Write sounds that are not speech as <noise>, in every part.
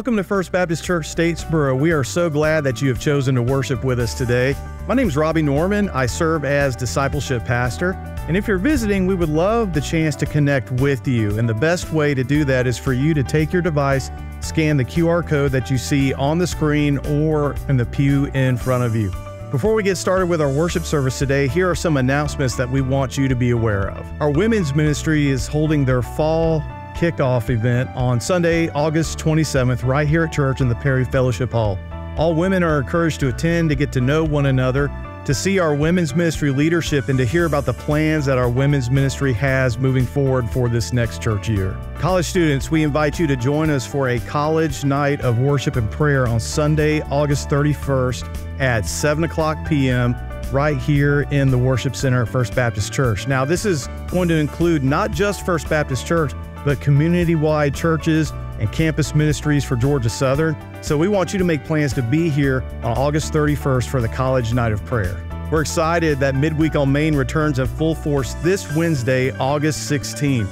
Welcome to First Baptist Church Statesboro. We are so glad that you have chosen to worship with us today. My name is Robbie Norman. I serve as discipleship pastor. And if you're visiting, we would love the chance to connect with you. And the best way to do that is for you to take your device, scan the QR code that you see on the screen or in the pew in front of you. Before we get started with our worship service today, here are some announcements that we want you to be aware of. Our women's ministry is holding their fall kickoff event on Sunday, August 27th, right here at church in the Perry Fellowship Hall. All women are encouraged to attend to get to know one another, to see our women's ministry leadership, and to hear about the plans that our women's ministry has moving forward for this next church year. College students, we invite you to join us for a college night of worship and prayer on Sunday, August 31st at 7 o'clock p.m. right here in the Worship Center at First Baptist Church. Now, this is going to include not just First Baptist Church, but community wide churches and campus ministries for Georgia Southern. So we want you to make plans to be here on August 31st for the College Night of Prayer. We're excited that Midweek on Main returns in full force this Wednesday, August 16th.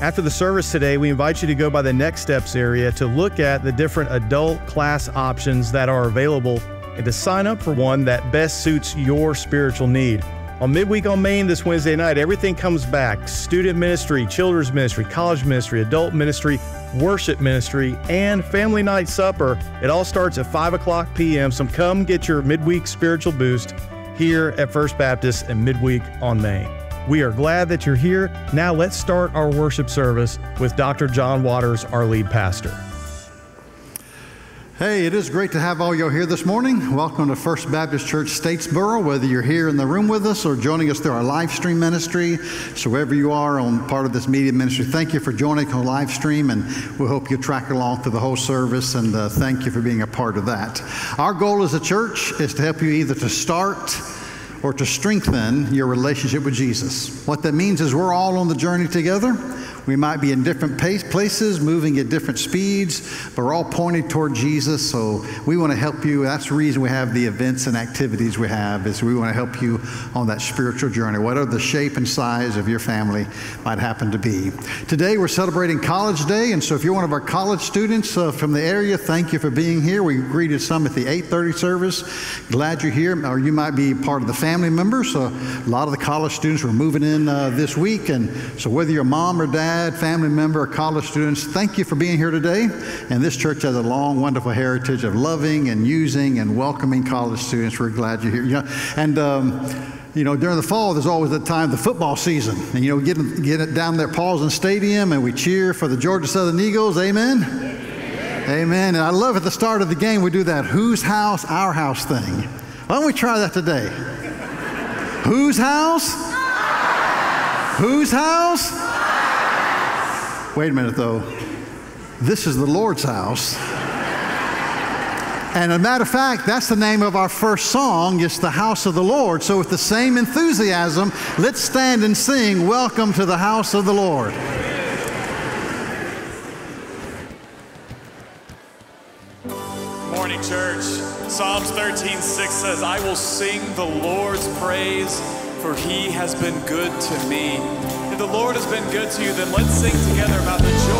After the service today, we invite you to go by the Next Steps area to look at the different adult class options that are available and to sign up for one that best suits your spiritual need. On Midweek on Main this Wednesday night, everything comes back student ministry, children's ministry, college ministry, adult ministry, worship ministry, and family night supper. It all starts at 5 o'clock p.m. So come get your midweek spiritual boost here at First Baptist and Midweek on Main. We are glad that you're here. Now let's start our worship service with Dr. John Waters, our lead pastor. Hey, it is great to have all you here this morning. Welcome to First Baptist Church Statesboro, whether you're here in the room with us or joining us through our live stream ministry. So, wherever you are on part of this media ministry, thank you for joining on live stream, and we hope you track along through the whole service, and uh, thank you for being a part of that. Our goal as a church is to help you either to start or to strengthen your relationship with Jesus. What that means is we're all on the journey together. We might be in different pace, places, moving at different speeds, but we're all pointed toward Jesus. So we want to help you. That's the reason we have the events and activities we have is we want to help you on that spiritual journey, whatever the shape and size of your family might happen to be. Today we're celebrating College Day, and so if you're one of our college students uh, from the area, thank you for being here. We greeted some at the 8:30 service. Glad you're here, or you might be part of the family members. So a lot of the college students were moving in uh, this week, and so whether you're mom or dad dad, family member, college students, thank you for being here today. And this church has a long, wonderful heritage of loving and using and welcoming college students. We're glad you're here. You know, and um, you know, during the fall, there's always the time, the football season. And, you know, we get, get it down there, Paulson Stadium, and we cheer for the Georgia Southern Eagles. Amen? Amen? Amen. And I love at the start of the game, we do that whose house, our house thing. Why don't we try that today? whose house? Whose house? Wait a minute, though. This is the Lord's house. And as a matter of fact, that's the name of our first song. It's the house of the Lord. So, with the same enthusiasm, let's stand and sing, Welcome to the house of the Lord. Morning, church. Psalms 13 6 says, I will sing the Lord's praise, for he has been good to me the Lord has been good to you, then let's sing together about the joy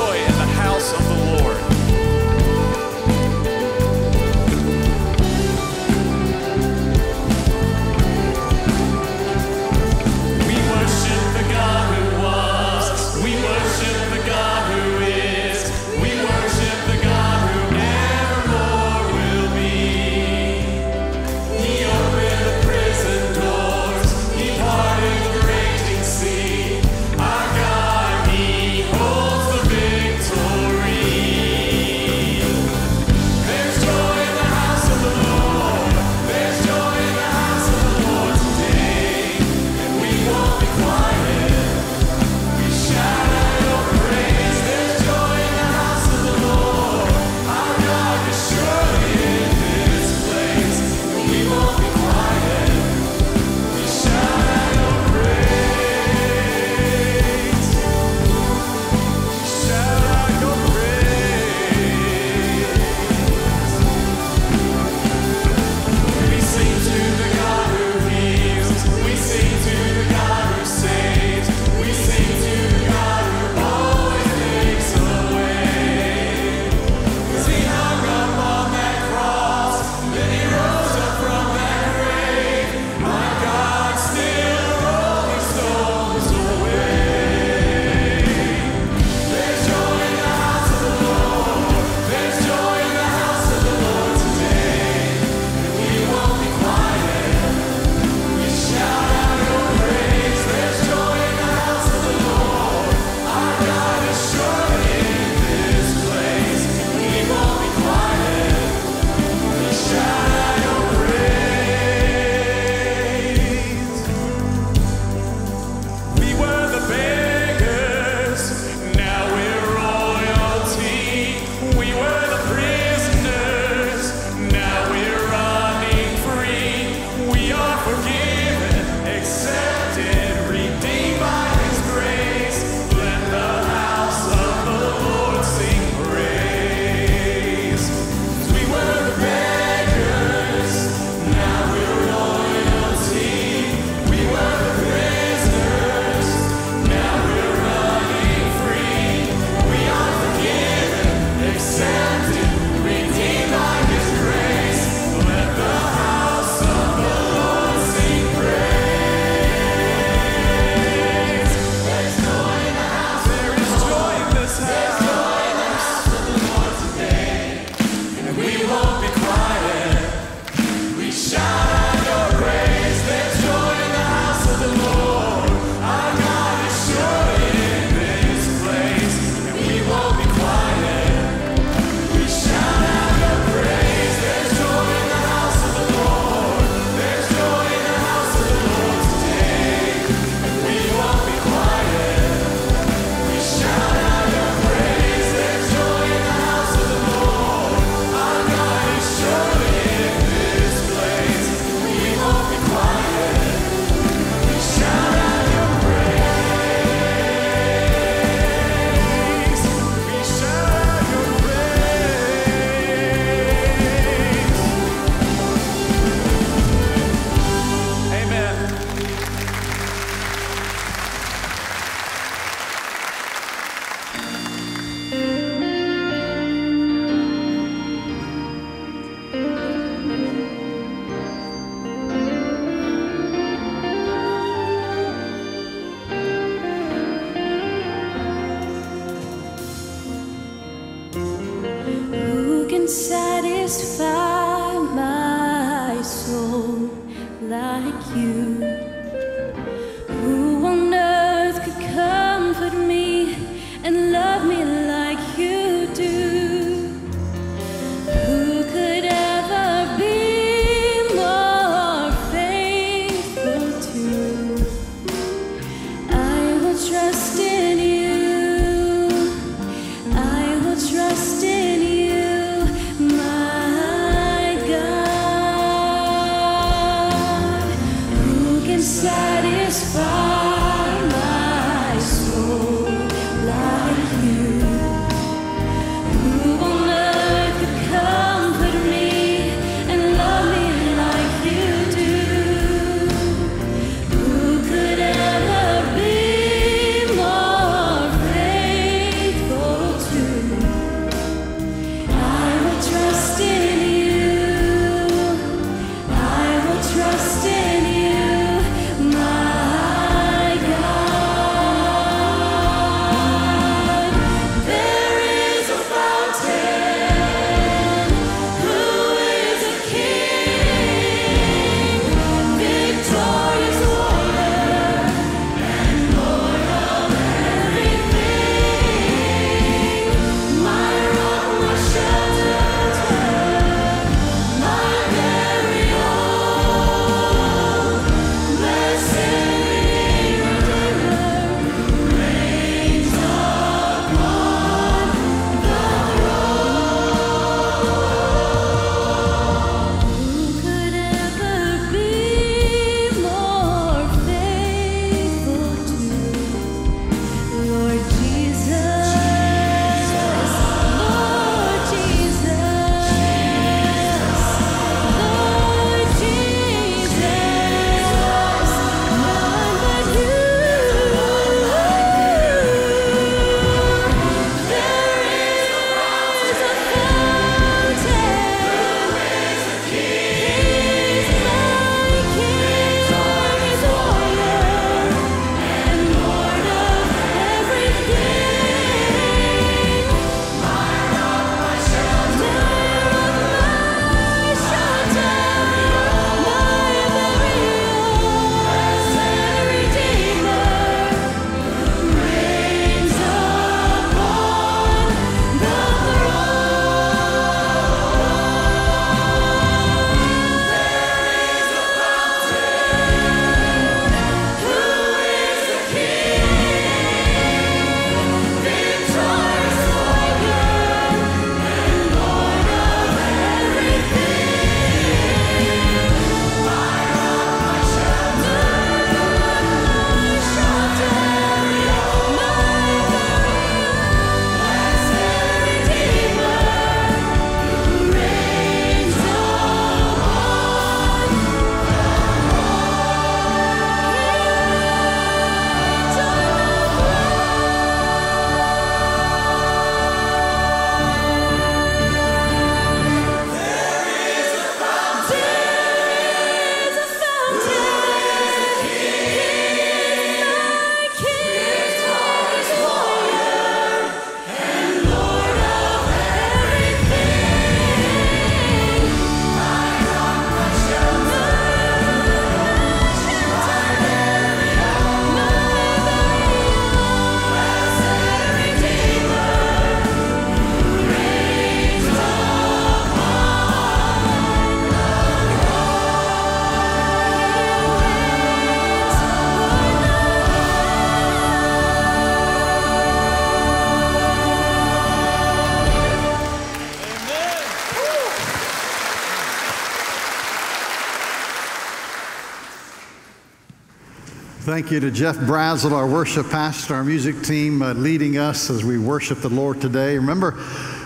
Thank you to Jeff Brazel, our worship pastor, our music team, uh, leading us as we worship the Lord today. Remember,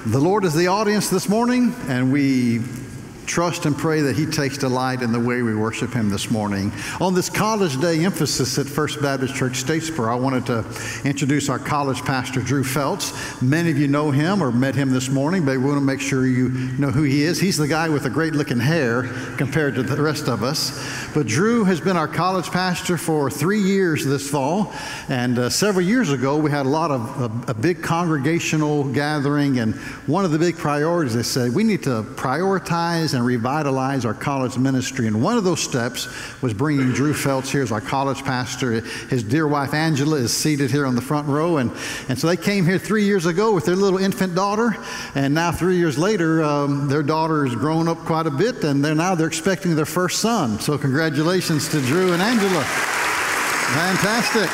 the Lord is the audience this morning, and we trust and pray that He takes delight in the way we worship Him this morning. On this College Day emphasis at First Baptist Church Statesboro, I wanted to introduce our college pastor, Drew Feltz. Many of you know him or met him this morning, but we want to make sure you know who he is. He's the guy with the great looking hair compared to the rest of us. But Drew has been our college pastor for three years this fall, and uh, several years ago we had a lot of a, a big congregational gathering, and one of the big priorities they said we need to prioritize and revitalize our college ministry. And one of those steps was bringing Drew Feltz here as our college pastor. His dear wife Angela is seated here on the front row, and, and so they came here three years ago with their little infant daughter, and now three years later, um, their daughter has grown up quite a bit, and they're now they're expecting their first son. So congratulations to Drew and Angela. Fantastic.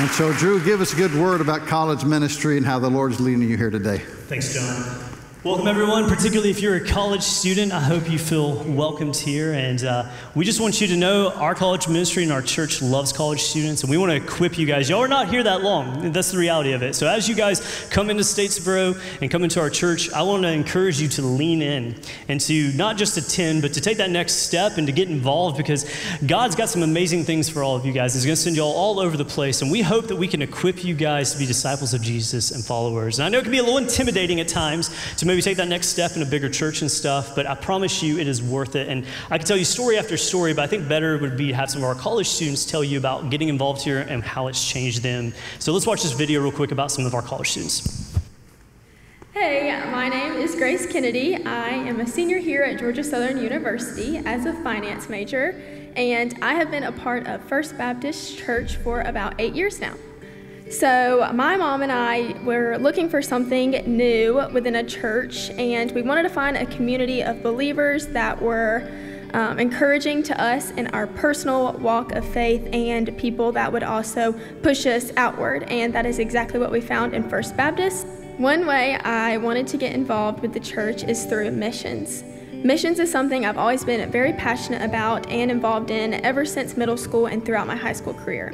And so, Drew, give us a good word about college ministry and how the Lord's leading you here today. Thanks, John. Welcome, everyone, particularly if you're a college student. I hope you feel welcomed here. And uh, we just want you to know our college ministry and our church loves college students, and we want to equip you guys. Y'all are not here that long. That's the reality of it. So, as you guys come into Statesboro and come into our church, I want to encourage you to lean in and to not just attend, but to take that next step and to get involved because God's got some amazing things for all of you guys. He's going to send y'all all over the place, and we hope that we can equip you guys to be disciples of Jesus and followers. And I know it can be a little intimidating at times to maybe take that next step in a bigger church and stuff, but I promise you it is worth it. And I can tell you story after story, but I think better would be to have some of our college students tell you about getting involved here and how it's changed them. So let's watch this video real quick about some of our college students. Hey, my name is Grace Kennedy. I am a senior here at Georgia Southern University as a finance major, and I have been a part of First Baptist Church for about eight years now. So, my mom and I were looking for something new within a church, and we wanted to find a community of believers that were um, encouraging to us in our personal walk of faith and people that would also push us outward. And that is exactly what we found in First Baptist. One way I wanted to get involved with the church is through missions. Missions is something I've always been very passionate about and involved in ever since middle school and throughout my high school career.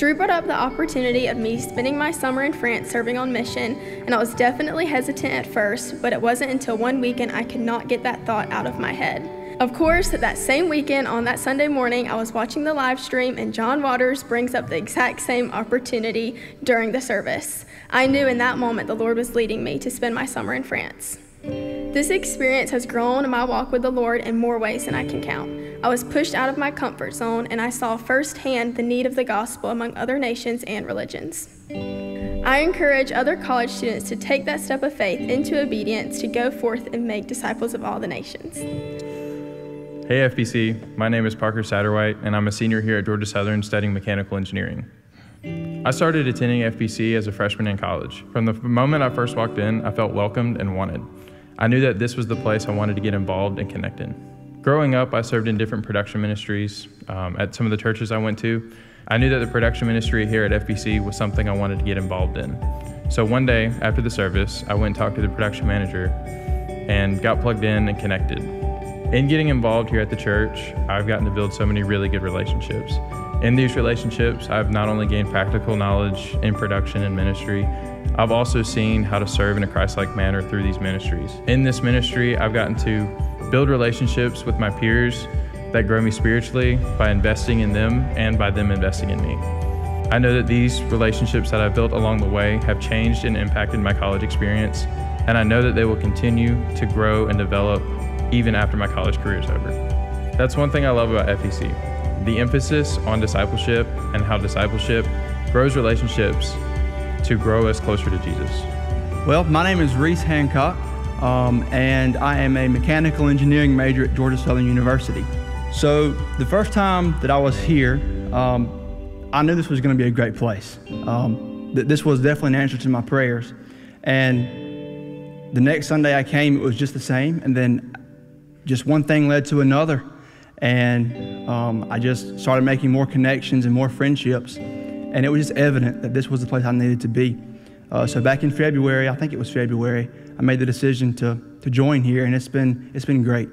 Drew brought up the opportunity of me spending my summer in France serving on mission, and I was definitely hesitant at first, but it wasn't until one weekend I could not get that thought out of my head. Of course, that same weekend on that Sunday morning, I was watching the live stream, and John Waters brings up the exact same opportunity during the service. I knew in that moment the Lord was leading me to spend my summer in France. This experience has grown my walk with the Lord in more ways than I can count. I was pushed out of my comfort zone and I saw firsthand the need of the gospel among other nations and religions. I encourage other college students to take that step of faith into obedience to go forth and make disciples of all the nations. Hey FBC, my name is Parker Satterwhite, and I'm a senior here at Georgia Southern studying mechanical engineering. I started attending FBC as a freshman in college. From the moment I first walked in, I felt welcomed and wanted. I knew that this was the place I wanted to get involved and connect in. Growing up, I served in different production ministries um, at some of the churches I went to. I knew that the production ministry here at FBC was something I wanted to get involved in. So one day, after the service, I went and talked to the production manager and got plugged in and connected. In getting involved here at the church, I've gotten to build so many really good relationships. In these relationships, I've not only gained practical knowledge in production and ministry, I've also seen how to serve in a Christ like manner through these ministries. In this ministry, I've gotten to build relationships with my peers that grow me spiritually by investing in them and by them investing in me. I know that these relationships that I've built along the way have changed and impacted my college experience, and I know that they will continue to grow and develop even after my college career is over. That's one thing I love about FBC the emphasis on discipleship and how discipleship grows relationships to grow us closer to Jesus. Well, my name is Reese Hancock, um, and I am a mechanical engineering major at Georgia Southern University. So, the first time that I was here, um, I knew this was going to be a great place. Um, that this was definitely an answer to my prayers. And the next Sunday I came, it was just the same. And then just one thing led to another. And um, I just started making more connections and more friendships. And it was just evident that this was the place I needed to be. Uh, so back in February, I think it was February, I made the decision to, to join here, and it's been, it's been great.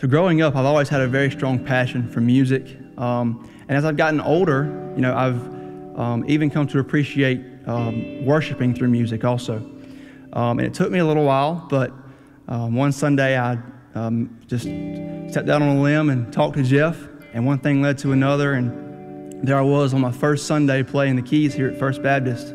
So growing up, I've always had a very strong passion for music. Um, and as I've gotten older, you know, I've um, even come to appreciate um, worshiping through music also. Um, and it took me a little while, but Um, one Sunday, I um, just stepped out on a limb and talked to Jeff, and one thing led to another, and there I was on my first Sunday playing the keys here at First Baptist,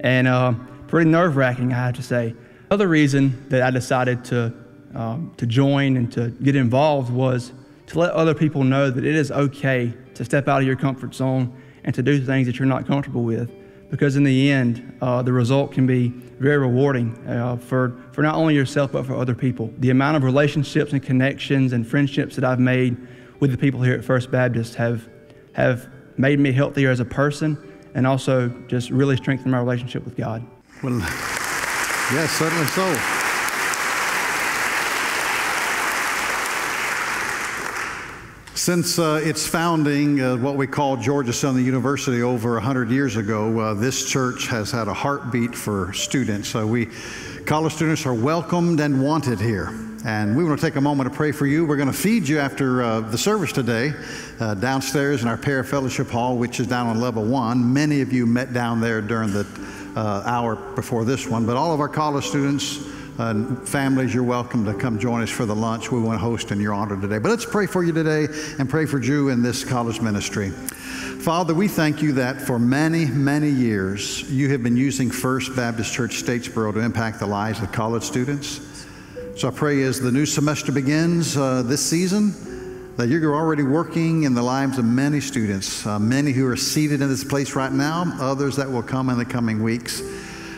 and uh, pretty nerve wracking, I have to say. Other reason that I decided to um, to join and to get involved was to let other people know that it is okay to step out of your comfort zone and to do things that you're not comfortable with. Because in the end, uh, the result can be very rewarding uh, for, for not only yourself, but for other people. The amount of relationships and connections and friendships that I've made with the people here at First Baptist have, have made me healthier as a person and also just really strengthened my relationship with God. Well, <laughs> yes, certainly so. Since uh, its founding, uh, what we call Georgia Southern University over 100 years ago, uh, this church has had a heartbeat for students. So we, college students are welcomed and wanted here. And we want to take a moment to pray for you. We're going to feed you after uh, the service today uh, downstairs in our Para Fellowship Hall, which is down on level one. Many of you met down there during the uh, hour before this one, but all of our college students, uh, families, you're welcome to come join us for the lunch we want to host in your honor today. But let's pray for you today and pray for Drew in this college ministry. Father, we thank you that for many, many years you have been using First Baptist Church Statesboro to impact the lives of college students. So I pray as the new semester begins uh, this season, that you're already working in the lives of many students, uh, many who are seated in this place right now, others that will come in the coming weeks.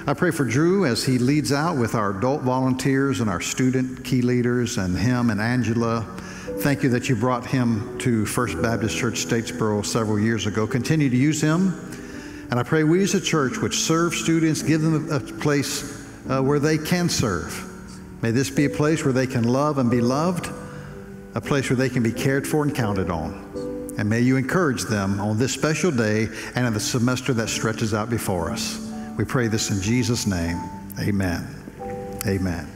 I pray for Drew as he leads out with our adult volunteers and our student key leaders and him and Angela. Thank you that you brought him to First Baptist Church Statesboro several years ago. Continue to use him. And I pray we as a church would serve students, give them a place uh, where they can serve. May this be a place where they can love and be loved, a place where they can be cared for and counted on. And may you encourage them on this special day and in the semester that stretches out before us. We pray this in Jesus' name. Amen. Amen.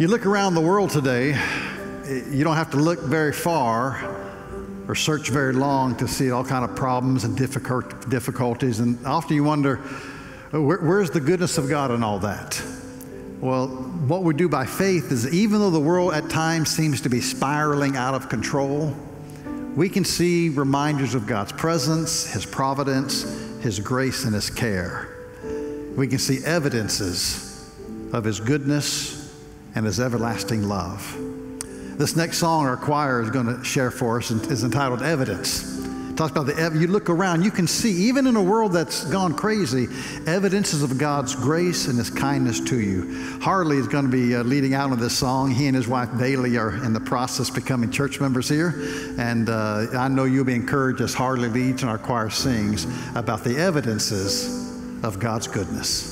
You look around the world today, you don't have to look very far or search very long to see all kind of problems and difficult, difficulties. And often you wonder, where, where's the goodness of God in all that? Well, what we do by faith is even though the world at times seems to be spiraling out of control, we can see reminders of God's presence, His providence, His grace, and His care. We can see evidences of His goodness and His everlasting love. This next song our choir is going to share for us is entitled Evidence. Talks about the you look around, you can see even in a world that's gone crazy, evidences of God's grace and His kindness to you. Harley is going to be uh, leading out on this song. He and his wife Bailey are in the process of becoming church members here, and uh, I know you'll be encouraged as Harley leads and our choir sings about the evidences of God's goodness.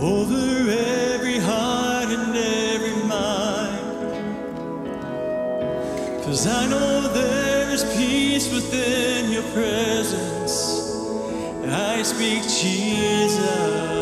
over every heart and every mind. Cause I know there is peace within your presence. I speak Jesus.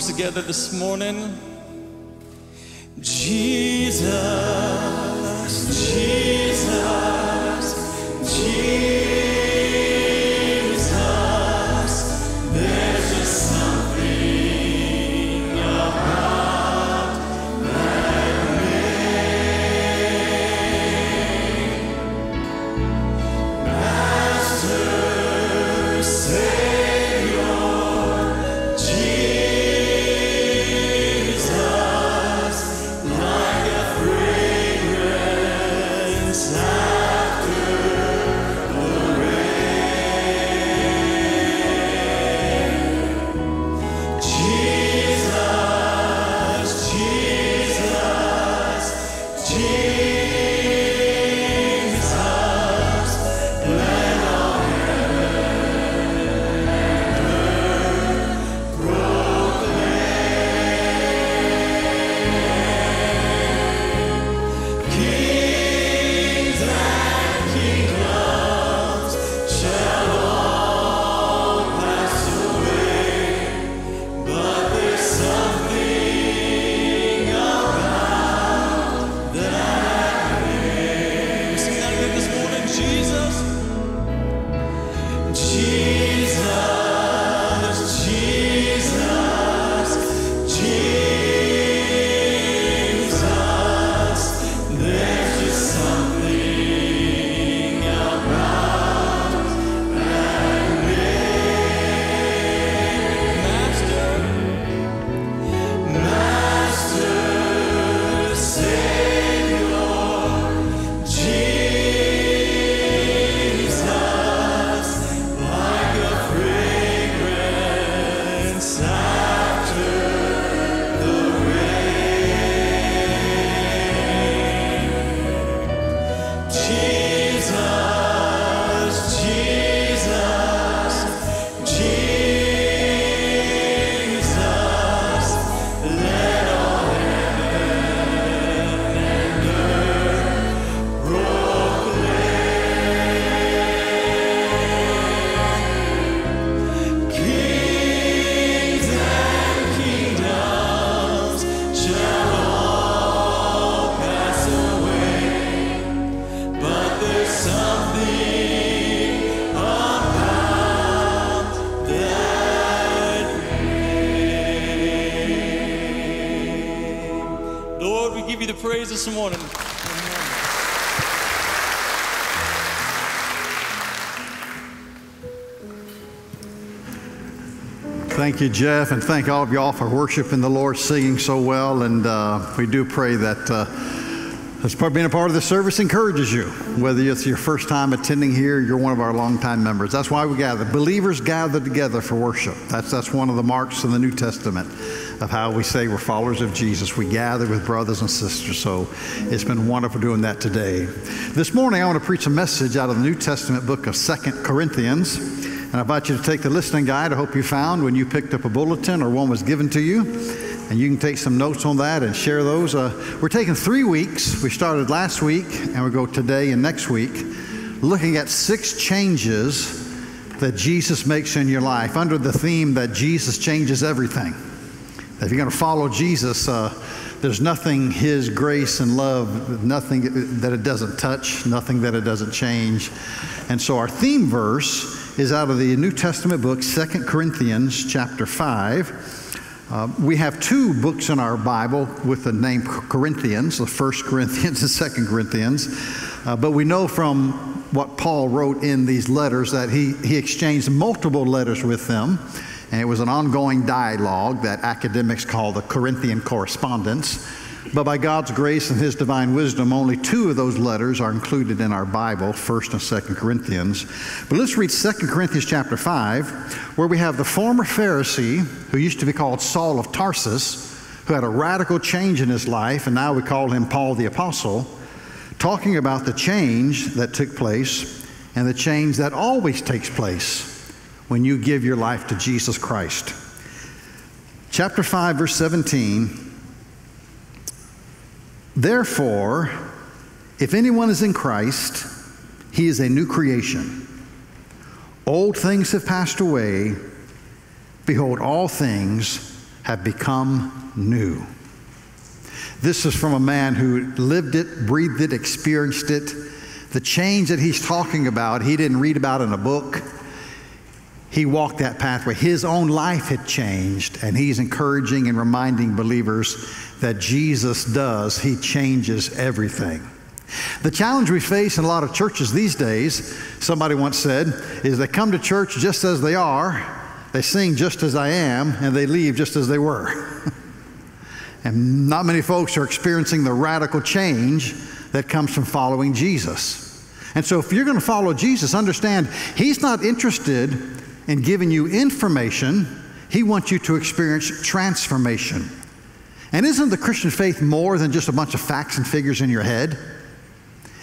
together this morning. Give Thank you, Jeff, and thank all of y'all for worshiping the Lord, singing so well. And uh, we do pray that uh, being a part of the service encourages you, whether it's your first time attending here, you're one of our longtime members. That's why we gather. Believers gather together for worship. That's that's one of the marks in the New Testament of how we say we're followers of Jesus. We gather with brothers and sisters. So it's been wonderful doing that today. This morning, I want to preach a message out of the New Testament book of Second Corinthians. And I invite you to take the listening guide I hope you found when you picked up a bulletin or one was given to you. And you can take some notes on that and share those. Uh, we're taking three weeks. We started last week and we go today and next week, looking at six changes that Jesus makes in your life under the theme that Jesus changes everything. If you're going to follow Jesus, uh, there's nothing His grace and love, nothing that it doesn't touch, nothing that it doesn't change. And so our theme verse is out of the New Testament book, Second Corinthians chapter 5. Uh, we have two books in our Bible with the name Corinthians, the First Corinthians <laughs> and Second Corinthians. Uh, but we know from what Paul wrote in these letters that he, he exchanged multiple letters with them. And it was an ongoing dialogue that academics call the Corinthian correspondence. But by God's grace and His divine wisdom, only two of those letters are included in our Bible, 1st and 2nd Corinthians. But let's read 2 Corinthians chapter 5, where we have the former Pharisee, who used to be called Saul of Tarsus, who had a radical change in his life, and now we call him Paul the Apostle, talking about the change that took place and the change that always takes place when you give your life to Jesus Christ. Chapter 5, verse 17 Therefore, if anyone is in Christ, he is a new creation. Old things have passed away. Behold, all things have become new. This is from a man who lived it, breathed it, experienced it. The change that he's talking about, he didn't read about in a book. He walked that pathway. His own life had changed, and he's encouraging and reminding believers that Jesus does. He changes everything. The challenge we face in a lot of churches these days, somebody once said, is they come to church just as they are, they sing just as I am, and they leave just as they were. <laughs> and not many folks are experiencing the radical change that comes from following Jesus. And so, if you're going to follow Jesus, understand He's not interested in giving you information, He wants you to experience transformation. And isn't the Christian faith more than just a bunch of facts and figures in your head?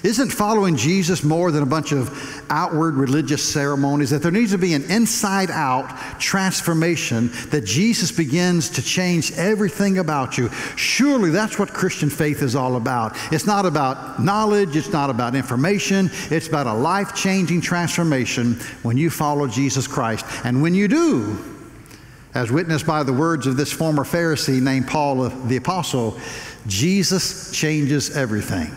Isn't following Jesus more than a bunch of outward religious ceremonies? That there needs to be an inside out transformation that Jesus begins to change everything about you. Surely that's what Christian faith is all about. It's not about knowledge, it's not about information, it's about a life changing transformation when you follow Jesus Christ. And when you do, as witnessed by the words of this former Pharisee named Paul the Apostle, Jesus changes everything.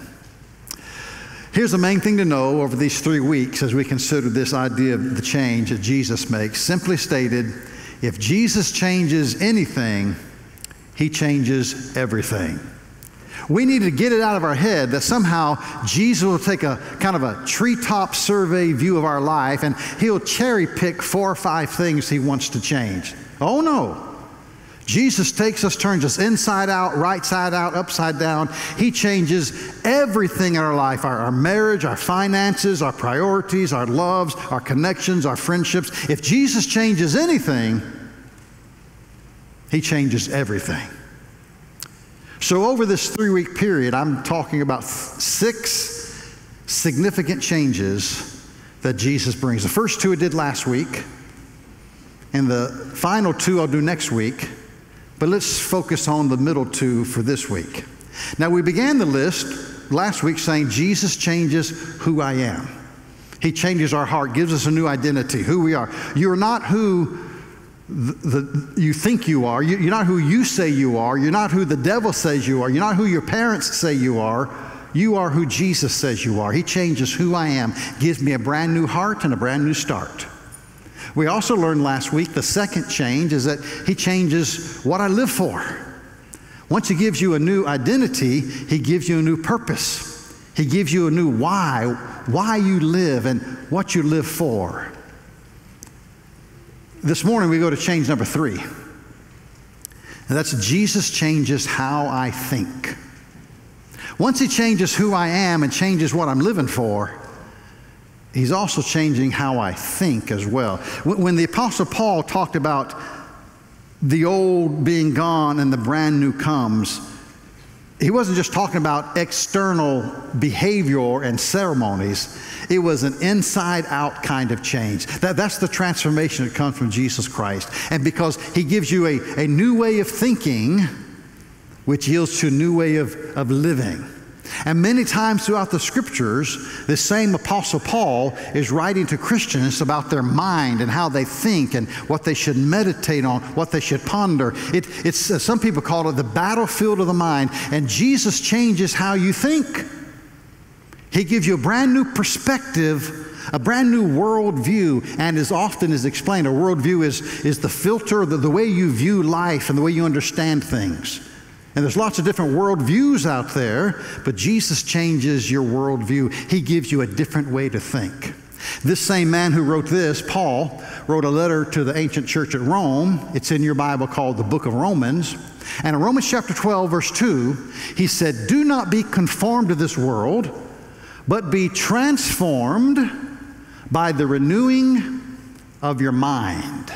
Here's the main thing to know over these three weeks as we consider this idea of the change that Jesus makes. Simply stated, if Jesus changes anything, he changes everything. We need to get it out of our head that somehow Jesus will take a kind of a treetop survey view of our life and he'll cherry pick four or five things he wants to change. Oh no. Jesus takes us, turns us inside out, right side out, upside down. He changes everything in our life our, our, marriage, our finances, our priorities, our loves, our connections, our friendships. If Jesus changes anything, He changes everything. So, over this three week period, I'm talking about six significant changes that Jesus brings. The first two I did last week, and the final two I'll do next week. But let's focus on the middle two for this week. Now, we began the list last week saying Jesus changes who I am. He changes our heart, gives us a new identity, who we are. You're not who the, the, you think you are. You, you're not who you say you are. You're not who the devil says you are. You're not who your parents say you are. You are who Jesus says you are. He changes who I am, gives me a brand new heart and a brand new start. We also learned last week the second change is that He changes what I live for. Once He gives you a new identity, He gives you a new purpose. He gives you a new why, why you live and what you live for. This morning we go to change number three. And that's Jesus changes how I think. Once He changes who I am and changes what I'm living for, He's also changing how I think as well. When the Apostle Paul talked about the old being gone and the brand new comes, he wasn't just talking about external behavior and ceremonies. It was an inside out kind of change. That, that's the transformation that comes from Jesus Christ. And because he gives you a, a new way of thinking, which yields to a new way of, of living. And many times throughout the scriptures, the same Apostle Paul is writing to Christians about their mind and how they think and what they should meditate on, what they should ponder. It, it's, uh, some people call it the battlefield of the mind, and Jesus changes how you think. He gives you a brand new perspective a brand new worldview, and as often is explained, a worldview is, is the filter, the, the way you view life and the way you understand things. And there's lots of different worldviews out there, but Jesus changes your worldview. He gives you a different way to think. This same man who wrote this, Paul, wrote a letter to the ancient church at Rome. It's in your Bible called the Book of Romans. And in Romans chapter 12, verse 2, he said, Do not be conformed to this world, but be transformed by the renewing of your mind.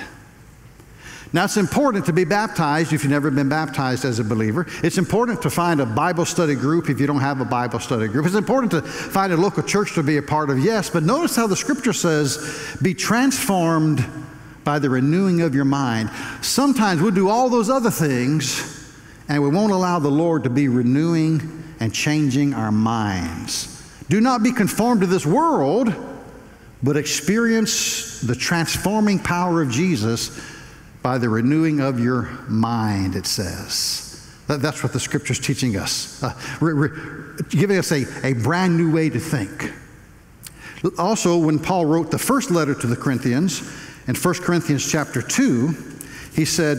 Now, it's important to be baptized if you've never been baptized as a believer. It's important to find a Bible study group if you don't have a Bible study group. It's important to find a local church to be a part of, yes, but notice how the scripture says, be transformed by the renewing of your mind. Sometimes we'll do all those other things and we won't allow the Lord to be renewing and changing our minds. Do not be conformed to this world, but experience the transforming power of Jesus by the renewing of your mind, it says. That, that's what the scripture's teaching us, uh, re- re- giving us a, a brand new way to think. Also, when Paul wrote the first letter to the Corinthians, in 1 Corinthians chapter 2, he said,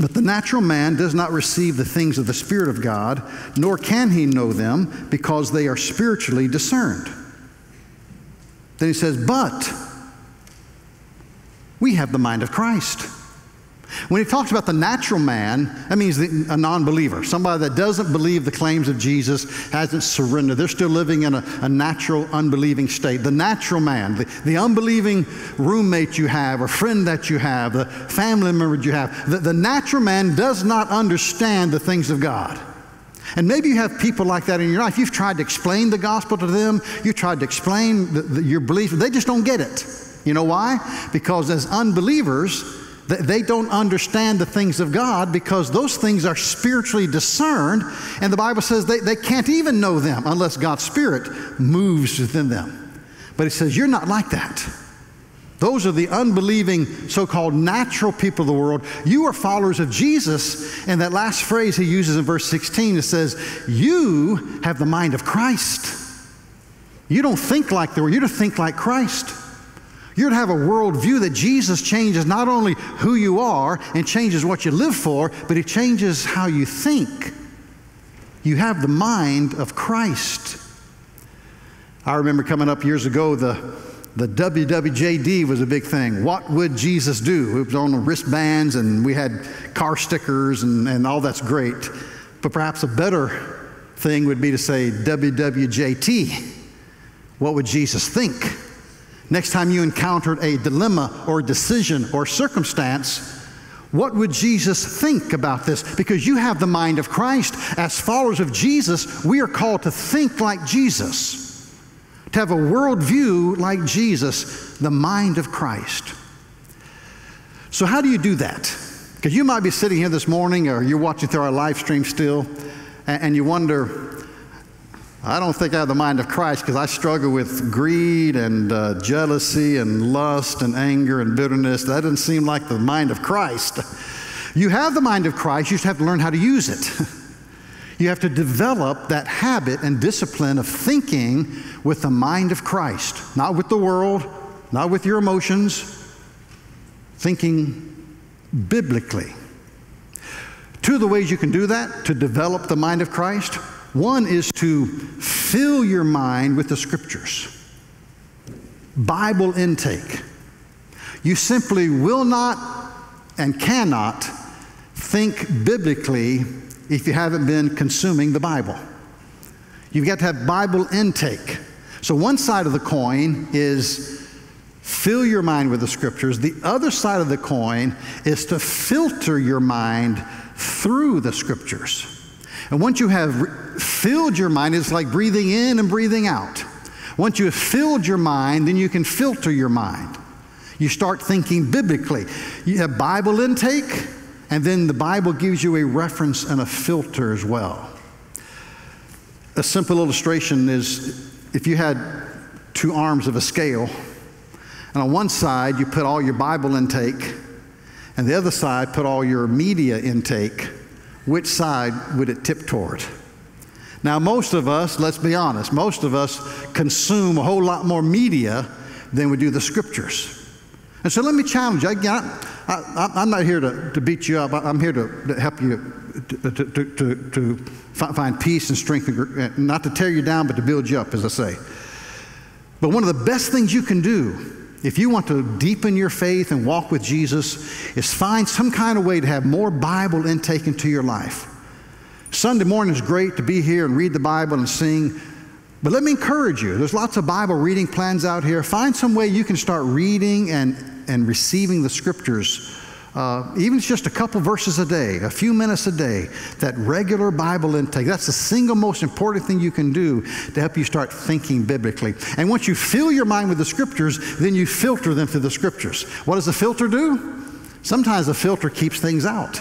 But the natural man does not receive the things of the Spirit of God, nor can he know them, because they are spiritually discerned. Then he says, But we have the mind of Christ. When he talks about the natural man, that means the, a non believer, somebody that doesn't believe the claims of Jesus, hasn't surrendered. They're still living in a, a natural, unbelieving state. The natural man, the, the, unbelieving roommate you have, or friend that you have, the family member you have, the, the natural man does not understand the things of God. And maybe you have people like that in your life. You've tried to explain the gospel to them, you've tried to explain the, your belief, they just don't get it. You know why? Because as unbelievers, they don't understand the things of God because those things are spiritually discerned, and the Bible says they, they can't even know them unless God's Spirit moves within them. But it says, You're not like that. Those are the unbelieving, so called natural people of the world. You are followers of Jesus. And that last phrase he uses in verse 16, it says, You have the mind of Christ. You don't think like the world, you don't think like Christ. You're to have a worldview that Jesus changes not only who you are and changes what you live for, but He changes how you think. You have the mind of Christ. I remember coming up years ago, the, the WWJD was a big thing. What would Jesus do? It was on wristbands, and we had car stickers, and, and all that's great. But perhaps a better thing would be to say WWJT. What would Jesus think? Next time you encountered a dilemma or decision or circumstance, what would Jesus think about this? Because you have the mind of Christ. As followers of Jesus, we are called to think like Jesus, to have a worldview like Jesus, the mind of Christ. So, how do you do that? Because you might be sitting here this morning or you're watching through our live stream still, and you wonder, I don't think I have the mind of Christ because I struggle with greed and uh, jealousy and lust and anger and bitterness. That doesn't seem like the mind of Christ. You have the mind of Christ, you just have to learn how to use it. <laughs> you have to develop that habit and discipline of thinking with the mind of Christ, not with the world, not with your emotions, thinking biblically. Two of the ways you can do that to develop the mind of Christ one is to fill your mind with the scriptures, Bible intake. You simply will not and cannot think biblically if you haven't been consuming the Bible. You've got to have Bible intake. So, one side of the coin is fill your mind with the scriptures, the other side of the coin is to filter your mind through the scriptures. And once you have filled your mind, it's like breathing in and breathing out. Once you have filled your mind, then you can filter your mind. You start thinking biblically. You have Bible intake, and then the Bible gives you a reference and a filter as well. A simple illustration is if you had two arms of a scale, and on one side you put all your Bible intake, and the other side put all your media intake which side would it tip toward? Now, most of us, let's be honest, most of us consume a whole lot more media than we do the scriptures. And so let me challenge you. I, am not here to, to beat you up. I'm here to, to help you to, to, to, to, find peace and strength, not to tear you down, but to build you up, as I say. But one of the best things you can do if you want to deepen your faith and walk with Jesus, is find some kind of way to have more Bible intake into your life. Sunday morning is great to be here and read the Bible and sing, but let me encourage you. There's lots of Bible reading plans out here. Find some way you can start reading and, and receiving the scriptures uh, even just a couple verses a day, a few minutes a day, that regular Bible intake, that's the single most important thing you can do to help you start thinking biblically. And once you fill your mind with the scriptures, then you filter them through the scriptures. What does the filter do? Sometimes the filter keeps things out.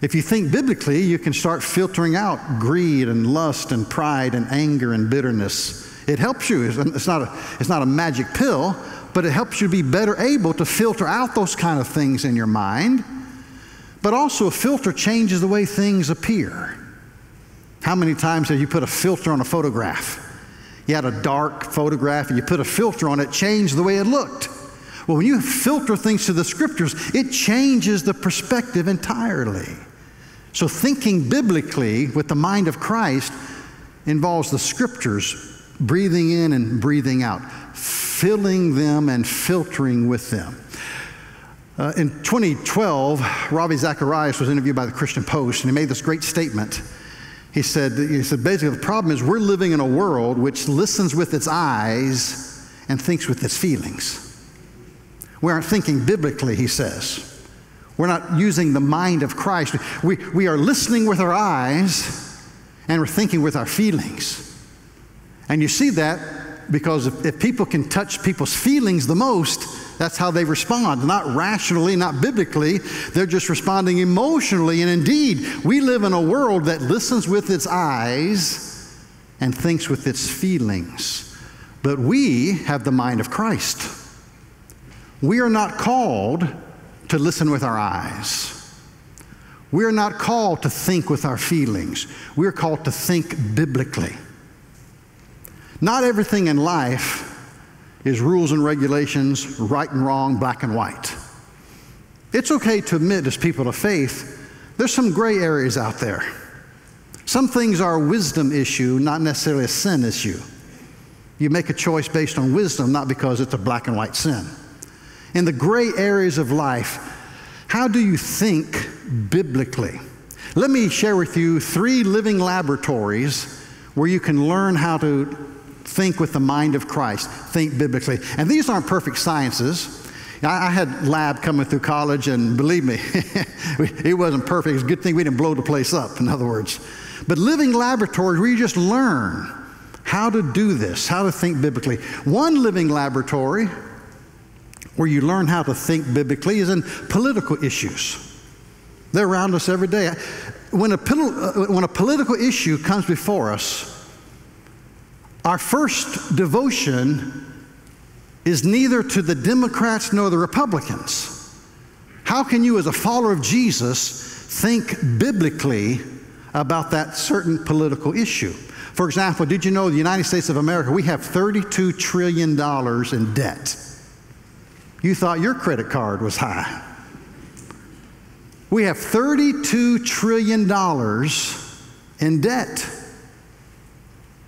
If you think biblically, you can start filtering out greed and lust and pride and anger and bitterness. It helps you. It's not a, it's not a magic pill, but it helps you be better able to filter out those kind of things in your mind. But also, a filter changes the way things appear. How many times have you put a filter on a photograph? You had a dark photograph and you put a filter on it, changed the way it looked. Well, when you filter things to the scriptures, it changes the perspective entirely. So, thinking biblically with the mind of Christ involves the scriptures breathing in and breathing out, filling them and filtering with them. Uh, in 2012, Ravi Zacharias was interviewed by the Christian Post, and he made this great statement. He said, he said, basically, the problem is we're living in a world which listens with its eyes and thinks with its feelings. We aren't thinking biblically, he says. We're not using the mind of Christ. We, we are listening with our eyes and we're thinking with our feelings. And you see that because if, if people can touch people's feelings the most, that's how they respond. Not rationally, not biblically. They're just responding emotionally. And indeed, we live in a world that listens with its eyes and thinks with its feelings. But we have the mind of Christ. We are not called to listen with our eyes. We are not called to think with our feelings. We are called to think biblically. Not everything in life is rules and regulations, right and wrong, black and white. It's okay to admit, as people of faith, there's some gray areas out there. Some things are a wisdom issue, not necessarily a sin issue. You make a choice based on wisdom, not because it's a black and white sin. In the gray areas of life, how do you think biblically? Let me share with you three living laboratories where you can learn how to think with the mind of Christ, think biblically. And these aren't perfect sciences. I had lab coming through college, and believe me, <laughs> it wasn't perfect. It's a good thing we didn't blow the place up, in other words. But living laboratories where you just learn how to do this, how to think biblically. One living laboratory where you learn how to think biblically is in political issues. They're around us every day. When a, uh, when a political issue comes before us, our first devotion is neither to the Democrats nor the Republicans. How can you, as a follower of Jesus, think biblically about that certain political issue? For example, did you know the United States of America, we have $32 trillion in debt? You thought your credit card was high. We have $32 trillion in debt.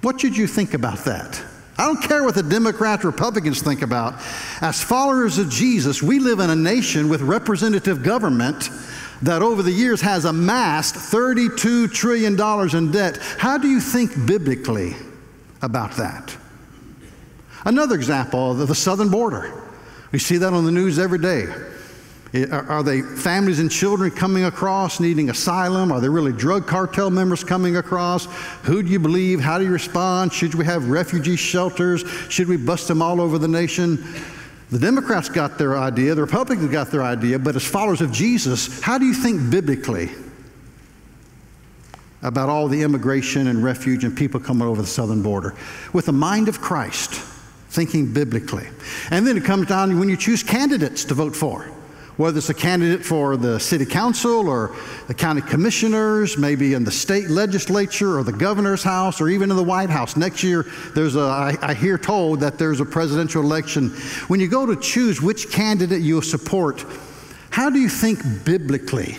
What should you think about that? I don't care what the Democrats, Republicans think about. As followers of Jesus, we live in a nation with representative government that over the years has amassed $32 trillion in debt. How do you think biblically about that? Another example, the southern border. We see that on the news every day. Eh, are they families and children coming across needing asylum? Are they really drug cartel members coming across? Who do you believe? How do you respond? Should we have refugee shelters? Should we bust them all over the nation? The Democrats got their idea, the Republicans got their idea, but as followers of Jesus, how do you think biblically about all the immigration and refuge and people coming over the southern border? With the mind of Christ, thinking biblically. And then it comes down to when you choose candidates to vote for whether it's a candidate for the city council or the county commissioners, maybe in the state legislature or the governor's house or even in the White House. Next year, there's a, I, I hear told that there's a presidential election. When you go to choose which candidate you'll support, how do you think biblically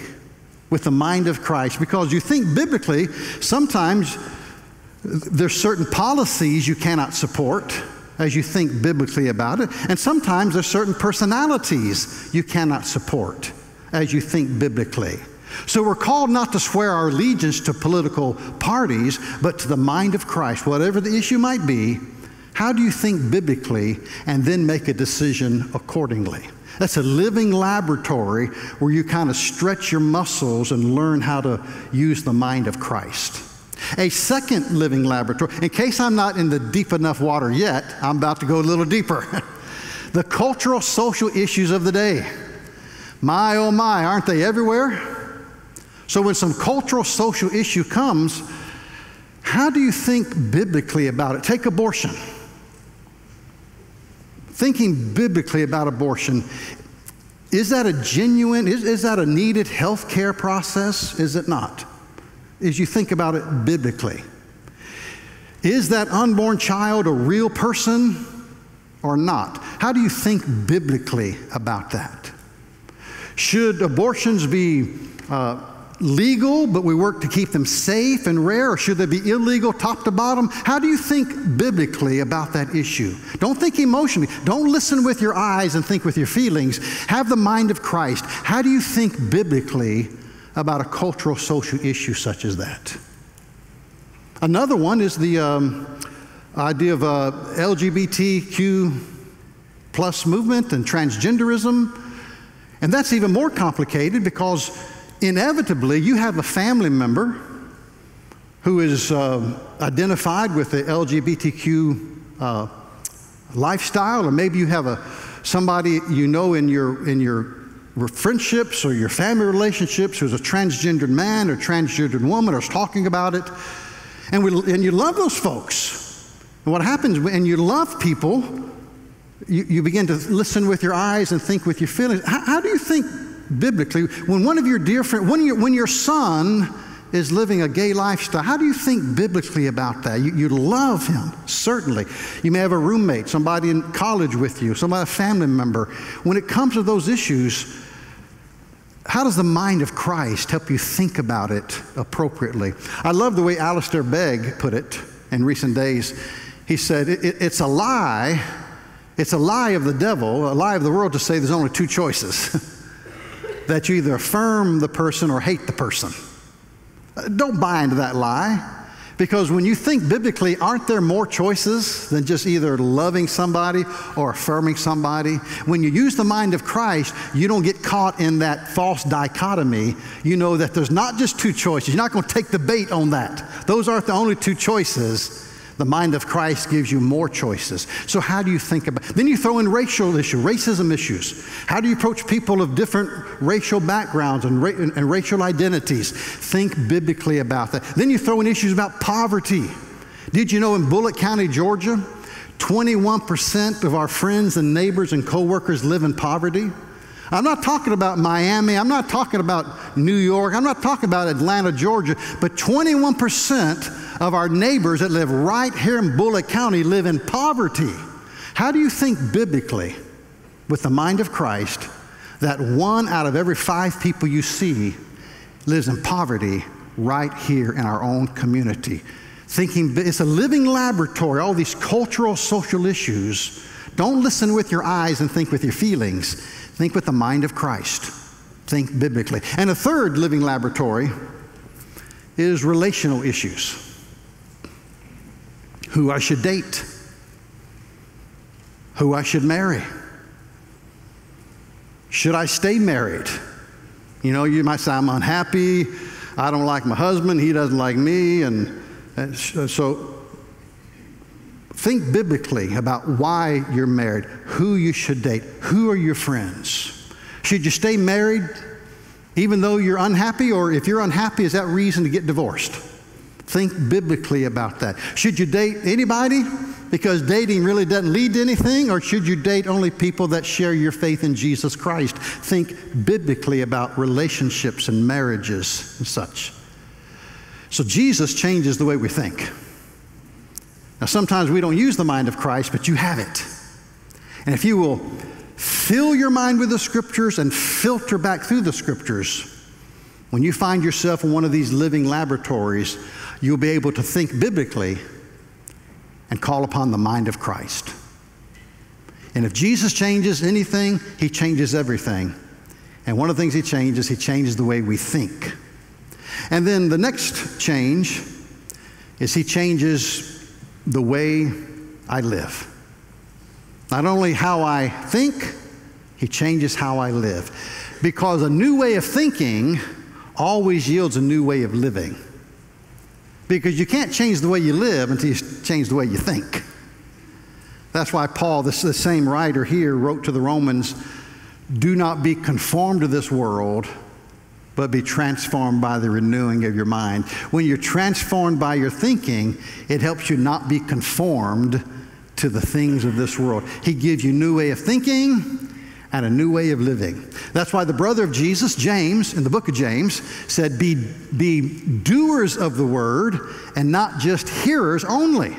with the mind of Christ? Because you think biblically, sometimes there's certain policies you cannot support as you think biblically about it. And sometimes there's certain personalities you cannot support as you think biblically. So we're called not to swear our allegiance to political parties, but to the mind of Christ. Whatever the issue might be, how do you think biblically and then make a decision accordingly? That's a living laboratory where you kind of stretch your muscles and learn how to use the mind of Christ. A second living laboratory, in case I'm not in the deep enough water yet, I'm about to go a little deeper. <laughs> the cultural social issues of the day. My oh my, aren't they everywhere? So when some cultural social issue comes, how do you think biblically about it? Take abortion. Thinking biblically about abortion, Is that a genuine, is, is that a needed health care process? Is it not? As you think about it biblically. Is that unborn child a real person or not? How do you think biblically about that? Should abortions be uh, legal, but we work to keep them safe and rare, or should they be illegal top to bottom? How do you think biblically about that issue? Don't think emotionally. Don't listen with your eyes and think with your feelings. Have the mind of Christ. How do you think biblically about a cultural social issue such as that? Another one is the um, idea of uh, LGBTQ plus movement and transgenderism. And that's even more complicated because inevitably you have a family member who is uh, identified with the LGBTQ uh, lifestyle, or maybe you have a, somebody you know in your, in your friendships or your family relationships who's a transgendered man or transgendered woman or is talking about it. And, we, and you love those folks. And what happens when you love people, you, you begin to listen with your eyes and think with your feelings. How, how do you think biblically when one of your dear friends, when, your when your son is living a gay lifestyle, how do you think biblically about that? You, you love him, certainly. You may have a roommate, somebody in college with you, somebody, a family member. When it comes to those issues, how does the mind of Christ help you think about it appropriately? I love the way Alistair Begg put it in recent days. He said, it, It's a lie, it's a lie of the devil, a lie of the world to say there's only two choices <laughs> that you either affirm the person or hate the person. Uh, don't buy into that lie. Because when you think biblically, aren't there more choices than just either loving somebody or affirming somebody? When you use the mind of Christ, you don't get caught in that false dichotomy. You know that there's not just two choices. You're not going to take the bait on that. Those aren't the only two choices. The mind of Christ gives you more choices. So, how do you think about Then you throw in racial issues, racism issues. How do you approach people of different racial backgrounds and, ra- and racial identities? Think biblically about that. Then you throw in issues about poverty. Did you know in Bulloch County, Georgia, 21% of our friends and neighbors and coworkers live in poverty? I'm not talking about Miami. I'm not talking about New York. I'm not talking about Atlanta, Georgia. But 21% of our neighbors that live right here in Bulloch County live in poverty. How do you think biblically, with the mind of Christ, that one out of every five people you see lives in poverty right here in our own community? Thinking it's a living laboratory, all these cultural, social issues. Don't listen with your eyes and think with your feelings. Think with the mind of Christ. Think biblically. And a third living laboratory is relational issues who I should date, who I should marry. Should I stay married? You know, you might say, I'm unhappy. I don't like my husband. He doesn't like me. And, and so Think biblically about why you're married, who you should date, who are your friends. Should you stay married even though you're unhappy, or if you're unhappy, is that reason to get divorced? Think biblically about that. Should you date anybody because dating really doesn't lead to anything, or should you date only people that share your faith in Jesus Christ? Think biblically about relationships and marriages and such. So Jesus changes the way we think. Now, sometimes we don't use the mind of Christ, but you have it. And if you will fill your mind with the scriptures and filter back through the scriptures, when you find yourself in one of these living laboratories, you'll be able to think biblically and call upon the mind of Christ. And if Jesus changes anything, he changes everything. And one of the things he changes, he changes the way we think. And then the next change is he changes the way I live. Not only how I think, he changes how I live. Because a new way of thinking always yields a new way of living. Because you can't change the way you live until you change the way you think. That's why Paul, this, the same writer here, wrote to the Romans do not be conformed to this world but be transformed by the renewing of your mind. When you're transformed by your thinking, it helps you not be conformed to the things of this world. He gives you a new way of thinking, and a new way of living. That's why the brother of Jesus, James, in the book of James, said, Be, be doers of the word and not just hearers only.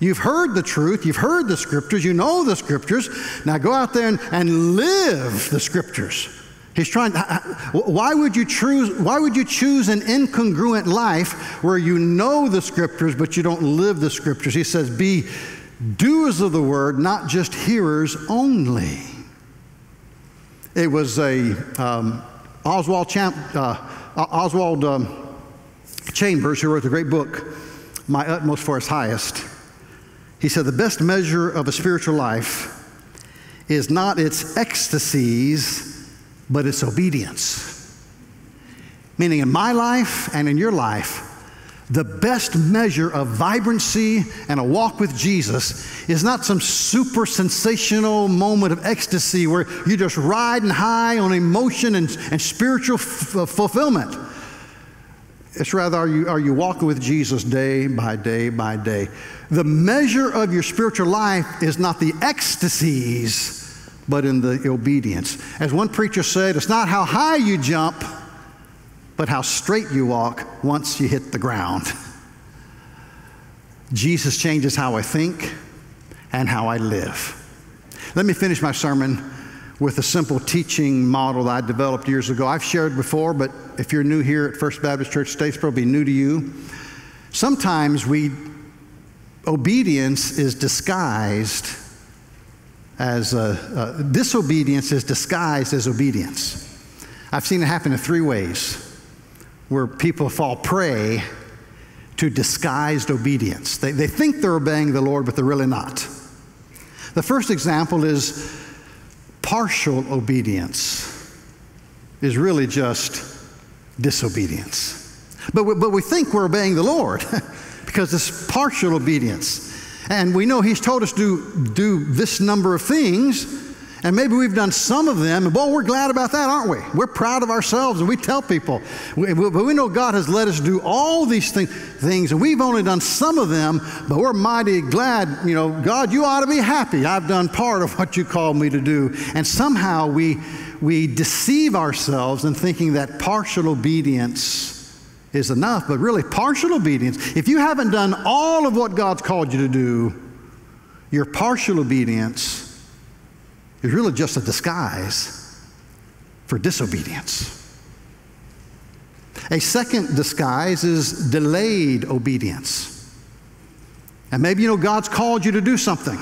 You've heard the truth, you've heard the scriptures, you know the scriptures. Now go out there and, and live the scriptures. He's trying. Why would you choose? Why would you choose an incongruent life where you know the scriptures but you don't live the scriptures? He says, "Be doers of the word, not just hearers only." It was a um, Oswald, Champ, uh, Oswald um, Chambers who wrote the great book, "My Utmost for His Highest." He said, "The best measure of a spiritual life is not its ecstasies." But it's obedience. Meaning, in my life and in your life, the best measure of vibrancy and a walk with Jesus is not some super sensational moment of ecstasy where you're just riding high on emotion and, and spiritual f- fulfillment. It's rather, are you, are you walking with Jesus day by day by day? The measure of your spiritual life is not the ecstasies but in the obedience. As one preacher said, it's not how high you jump, but how straight you walk once you hit the ground. <laughs> Jesus changes how I think and how I live. Let me finish my sermon with a simple teaching model that I developed years ago. I've shared before, but if you're new here at First Baptist Church Statesboro, it'll be new to you. Sometimes we obedience is disguised as uh, uh, disobedience is disguised as obedience. I've seen it happen in three ways where people fall prey to disguised obedience. They, they think they're obeying the Lord, but they're really not. The first example is partial obedience, is really just disobedience. But we, but we think we're obeying the Lord <laughs> because it's partial obedience. And we know He's told us to do this number of things, and maybe we've done some of them, and boy, we're glad about that, aren't we? We're proud of ourselves, and we tell people. We, but we know God has let us do all these thing, things, and we've only done some of them, but we're mighty glad, you know, God, you ought to be happy. I've done part of what you called me to do. And somehow we, we deceive ourselves in thinking that partial obedience is enough, but really partial obedience. If you haven't done all of what God's called you to do, your partial obedience is really just a disguise for disobedience. A second disguise is delayed obedience. And maybe you know God's called you to do something.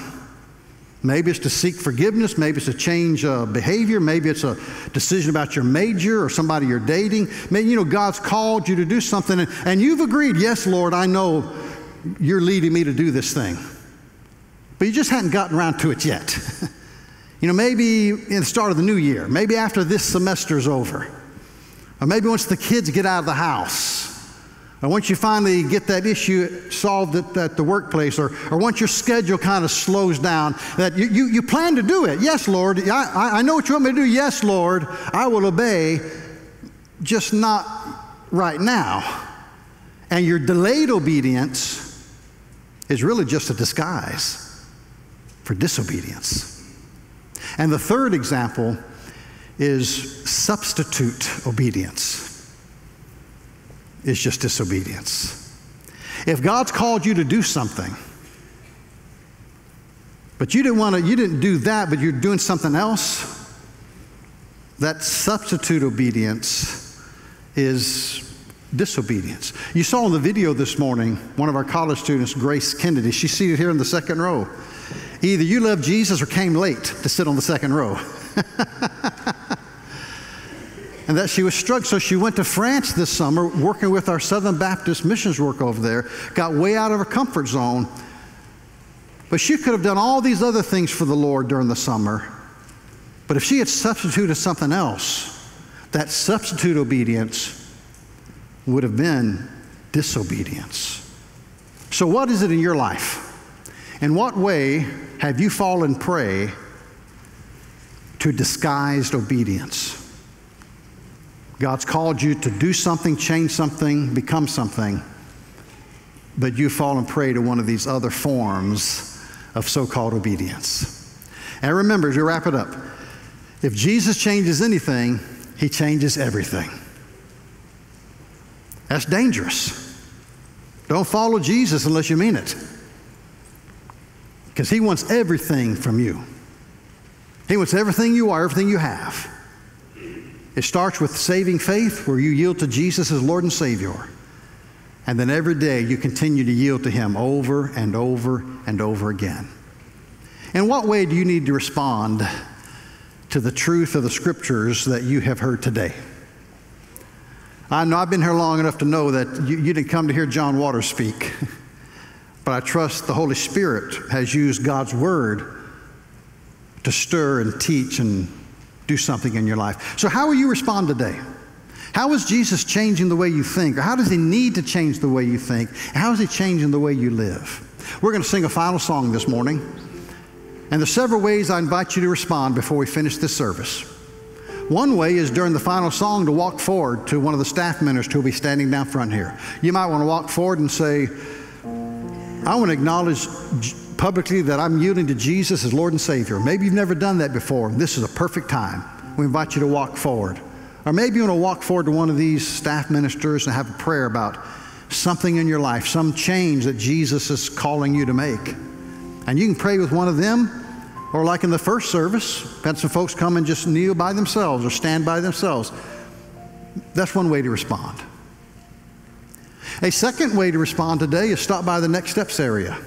Maybe it's to seek forgiveness. Maybe it's to change uh, behavior. Maybe it's a decision about your major or somebody you're dating. Maybe, you know, God's called you to do something and, and you've agreed, yes, Lord, I know you're leading me to do this thing. But you just hadn't gotten around to it yet. <laughs> you know, maybe in the start of the new year, maybe after this semester's over, or maybe once the kids get out of the house and once you finally get that issue solved at, at the workplace, or, or once your schedule kind of slows down, that you, you, you plan to do it. Yes, Lord, I, I know what you want me to do. Yes, Lord, I will obey, just not right now. And your delayed obedience is really just a disguise for disobedience. And the third example is substitute obedience is just disobedience. If God's called you to do something, but you didn't want to, you didn't do that, but you're doing something else, that substitute obedience is disobedience. You saw in the video this morning one of our college students, Grace Kennedy, she's seated here in the second row. Either you love Jesus or came late to sit on the second row. <laughs> and that she was struck. So she went to France this summer, working with our Southern Baptist missions work over there, got way out of her comfort zone. But she could have done all these other things for the Lord during the summer. But if she had substituted something else, that substitute obedience would have been disobedience. So, what is it in your life? In what way have you fallen prey to disguised obedience? God's called you to do something, change something, become something, but you fall and prey to one of these other forms of so called obedience. And remember, as we wrap it up, If Jesus changes anything, he changes everything. That's dangerous. Don't follow Jesus unless you mean it. Because he wants everything from you. He wants everything you are, everything you have. It starts with saving faith, where you yield to Jesus as Lord and Savior. And then every day you continue to yield to Him over and over and over again. In what way do you need to respond to the truth of the scriptures that you have heard today? I know I've been here long enough to know that you, you didn't come to hear John Waters speak, <laughs> but I trust the Holy Spirit has used God's Word to stir and teach and do something in your life. So, how will you respond today? How is Jesus changing the way you think? Or how does He need to change the way you think? How is He changing the way you live? We're going to sing a final song this morning. And there's several ways I invite you to respond before we finish this service. One way is during the final song to walk forward to one of the staff ministers who will be standing down front here. You might want to walk forward and say, I want to acknowledge publicly that I'm yielding to Jesus as Lord and Savior. Maybe you've never done that before. This is a perfect time. We invite you to walk forward. Or maybe you want to walk forward to one of these staff ministers and have a prayer about something in your life, some change that Jesus is calling you to make. And you can pray with one of them or like in the first service, had some folks come and just kneel by themselves or stand by themselves. That's one way to respond. A second way to respond today is stop by the Next Steps area.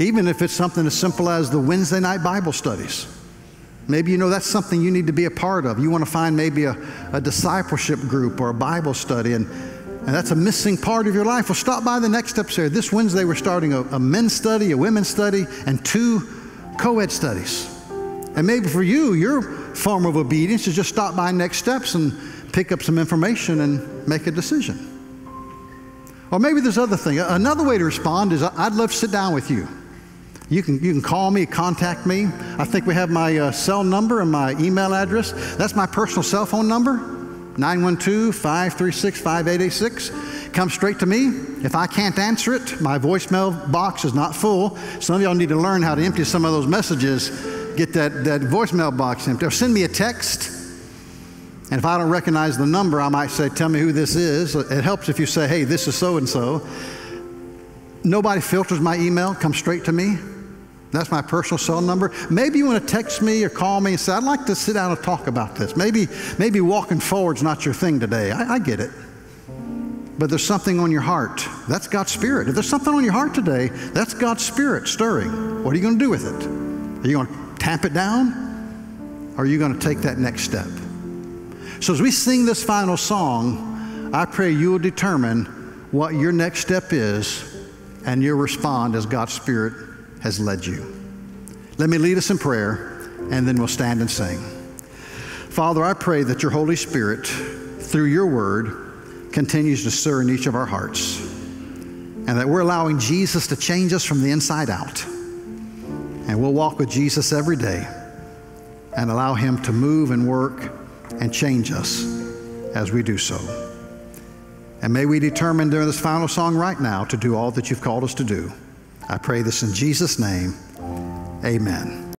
Even if it's something as simple as the Wednesday night Bible studies. Maybe you know that's something you need to be a part of. You want to find maybe a, a discipleship group or a Bible study, and, and that's a missing part of your life. Well, stop by the Next Steps area. This Wednesday, we're starting a, a men's study, a women's study, and two co ed studies. And maybe for you, your form of obedience is just stop by Next Steps and pick up some information and make a decision. Or maybe there's other thing. Another way to respond is I'd love to sit down with you. You can, you can call me, contact me. I think we have my uh, cell number and my email address. That's my personal cell phone number 912 536 5886. Come straight to me. If I can't answer it, my voicemail box is not full. Some of y'all need to learn how to empty some of those messages. Get that, that voicemail box empty. Or send me a text. And if I don't recognize the number, I might say, Tell me who this is. It helps if you say, Hey, this is so and so. Nobody filters my email, come straight to me. That's my personal cell number. Maybe you want to text me or call me and say, I'd like to sit down and talk about this. Maybe, maybe walking forward's not your thing today. I, I get it. But there's something on your heart. That's God's Spirit. If there's something on your heart today, that's God's Spirit stirring. What are you going to do with it? Are you going to tamp it down? Or are you going to take that next step? So as we sing this final song, I pray you will determine what your next step is and you'll respond as God's Spirit has led you. Let me lead us in prayer, and then we'll stand and sing. Father, I pray that your Holy Spirit, through your word, continues to stir in each of our hearts, and that we're allowing Jesus to change us from the inside out. And we'll walk with Jesus every day and allow him to move and work and change us as we do so. And may we determine during this final song right now to do all that you've called us to do. I pray this in Jesus' name. Amen.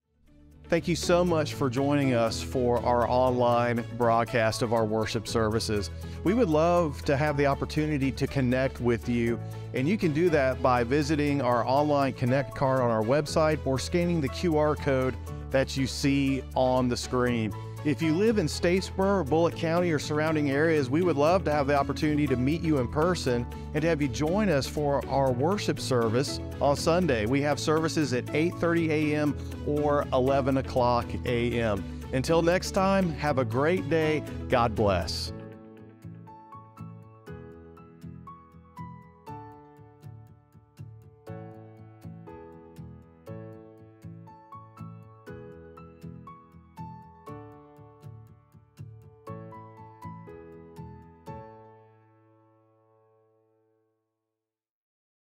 Thank you so much for joining us for our online broadcast of our worship services. We would love to have the opportunity to connect with you, and you can do that by visiting our online Connect card on our website or scanning the QR code that you see on the screen. If you live in Statesboro, or Bulloch County, or surrounding areas, we would love to have the opportunity to meet you in person and to have you join us for our worship service on Sunday. We have services at 8:30 a.m. or 11 o'clock a.m. Until next time, have a great day. God bless.